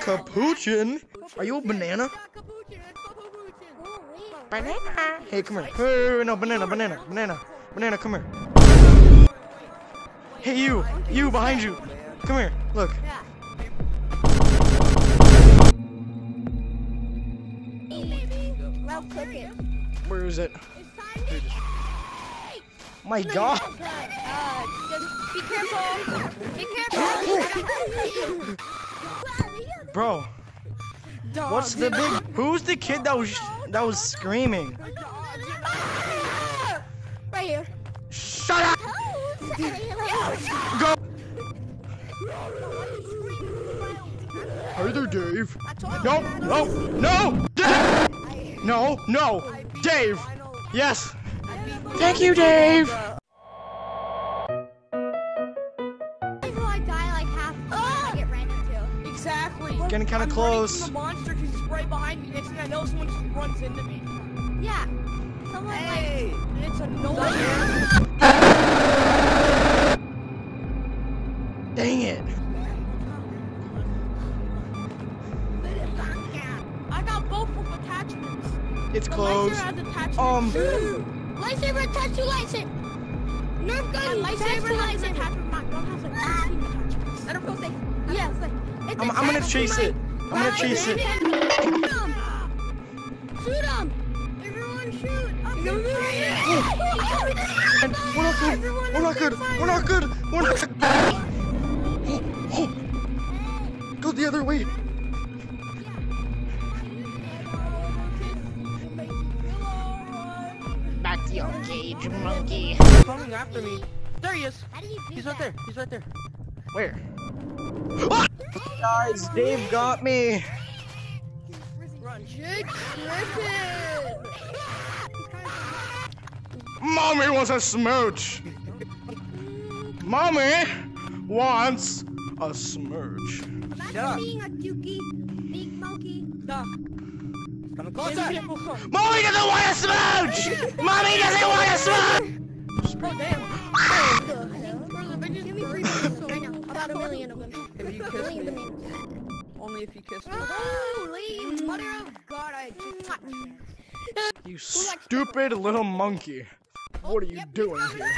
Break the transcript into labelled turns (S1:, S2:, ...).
S1: Capuchin? Are you a banana? Banana. Hey, come here. Hey, no, banana, banana, banana, banana, come here. Hey, you, you behind you. Come here. Look.
S2: Well, cook it.
S1: Where is it? My God.
S2: Uh, be careful. Be careful.
S1: Bro, what's the big? Who's the kid that was that was screaming?
S2: Right here.
S1: Shut up! Go! Hey there, Dave. No, no, no! Dave! No, no! Dave! Yes! Thank you, Dave! Getting kinda close.
S3: The monster because he's right behind me. Next thing I know, someone just runs into me.
S2: Yeah. Someone
S3: Hey, and it's annoying.
S1: Dang it!
S3: I got both of attachments.
S1: It's
S3: The
S1: closed.
S3: attachments.
S1: Um,
S2: lightsaber attached to lightsaber. Nerf gun,
S3: My
S2: lightsaber,
S3: lightsaber has an
S2: lightsaber.
S3: attachment. My gun like 16 attachments.
S2: It's
S1: I'm, I'm gonna chase it. I'm gonna chase it.
S2: Shoot him! Shoot him! Everyone shoot! Up
S1: We're not good. We're not good. We're not good. We're not good. Oh, oh. Go the other way.
S4: Back to your cage, monkey.
S3: He's coming after me. There he is.
S2: How do you do
S3: He's
S2: that?
S3: right there. He's right there.
S1: Where? Ah! Guys, Dave got me.
S3: Run.
S2: Jake Griffin!
S1: Mommy wants a smooch. Mommy wants a smooch.
S3: Yeah.
S2: being a dookie, big monkey.
S3: Duh.
S4: Coming
S3: Closer.
S4: closer.
S1: Mommy doesn't want a smooch. Mommy doesn't want a smooch.
S3: Oh, damn.
S2: Give me three minutes right now. About a million of them.
S3: If you kiss me. Only if you kiss me.
S2: Holy mother of God, I just.
S1: You stupid little monkey. What are you oh, doing here?